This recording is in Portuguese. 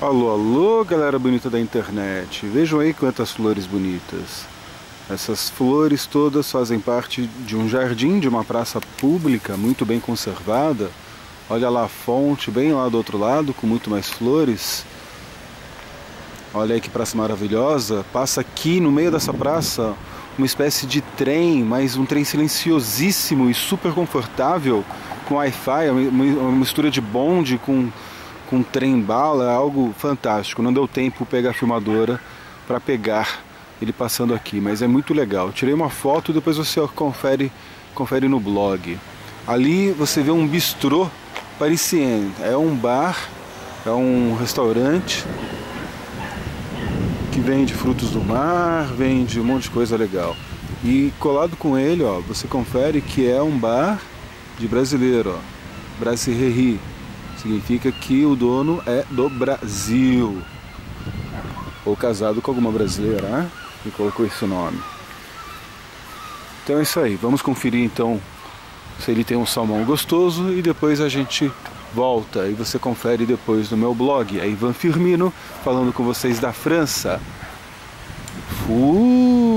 Alô, alô, galera bonita da internet. Vejam aí quantas flores bonitas. Essas flores todas fazem parte de um jardim, de uma praça pública muito bem conservada. Olha lá a fonte, bem lá do outro lado, com muito mais flores. Olha aí que praça maravilhosa. Passa aqui no meio dessa praça uma espécie de trem, mas um trem silenciosíssimo e super confortável, com Wi-Fi, uma mistura de bonde com com trem-bala é algo fantástico. Não deu tempo pegar a filmadora para pegar ele passando aqui, mas é muito legal. tirei uma foto e depois você confere, confere no blog. Ali você vê um bistrô parisien. É um bar, é um restaurante que vende frutos do mar, vende um monte de coisa legal. E colado com ele, ó, você confere que é um bar de brasileiro, ó, Brasserie significa que o dono é do Brasil. Ou casado com alguma brasileira, né? E colocou esse nome. Então é isso aí. Vamos conferir então se ele tem um salmão gostoso e depois a gente volta e você confere depois no meu blog. É Ivan Firmino falando com vocês da França. Fui!